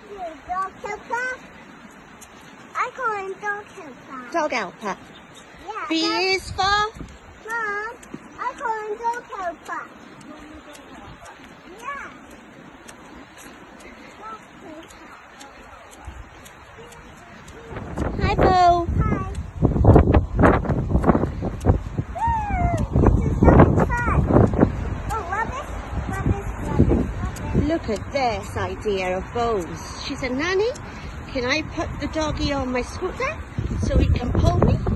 dog helper? I call him dog helper. Dog helper. Yeah. Bees for? Mom, I call him dog helper. Look at this idea of Bo's. She said, Nanny, can I put the doggy on my scooter so he can pull me?